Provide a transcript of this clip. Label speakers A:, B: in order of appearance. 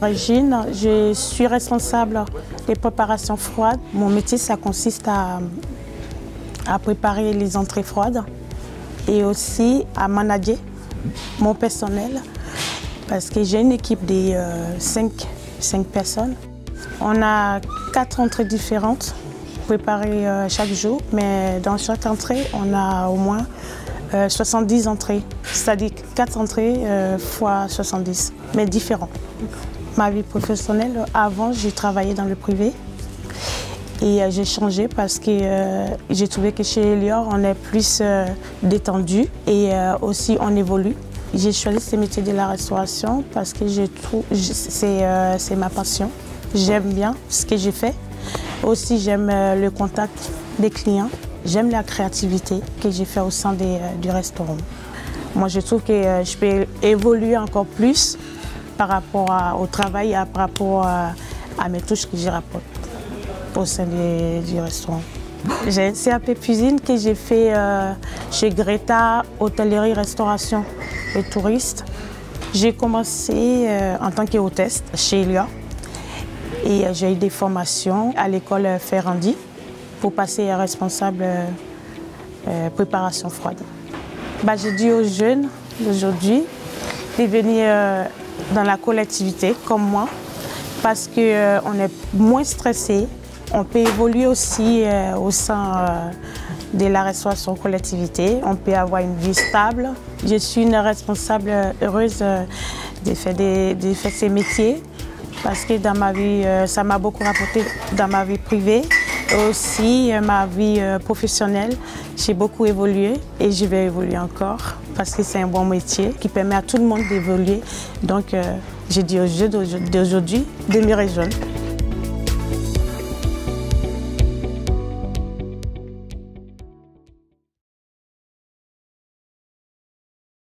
A: Je suis responsable des préparations froides. Mon métier, ça consiste à, à préparer les entrées froides et aussi à manager mon personnel parce que j'ai une équipe de 5 euh, personnes. On a quatre entrées différentes préparées euh, chaque jour, mais dans chaque entrée, on a au moins 70 euh, entrées, c'est-à-dire 4 entrées fois 70, mais différents. Ma vie professionnelle, avant, j'ai travaillé dans le privé et j'ai changé parce que j'ai trouvé que chez Elior, on est plus détendu et aussi on évolue. J'ai choisi ce métier de la restauration parce que euh, c'est ma passion. J'aime bien ce que j'ai fait. Aussi, j'aime euh, le contact des clients. J'aime la créativité que j'ai fait au sein euh, du restaurant. Moi, je trouve que je peux évoluer encore plus par rapport au travail et par rapport à, mes touches que j'y rapporte au sein du restaurant. J'ai un CAP cuisine que j'ai fait chez Greta Hôtellerie Restauration et touristes. J'ai commencé euh, en tant qu'hôtesse chez Elia et euh, j'ai eu des formations à l'école Ferrandi pour passer à responsable euh, préparation froide. Bah, j'ai dit aux jeunes d'aujourd'hui de venir dans la collectivité comme moi parce qu'on est moins stressé, on peut évoluer aussi au sein de la restauration collectivité. On peut avoir une vie stable. Je suis une responsable heureuse euh, de faire, de faire ces métiers parce que dans ma vie, euh, ça m'a beaucoup rapporté dans ma vie privée aussi euh, ma vie professionnelle. J'ai beaucoup évolué et je vais évoluer encore parce que c'est un bon métier qui permet à tout le monde d'évoluer. Donc, j'ai dit aux jeunes d'aujourd'hui de me rejoindre.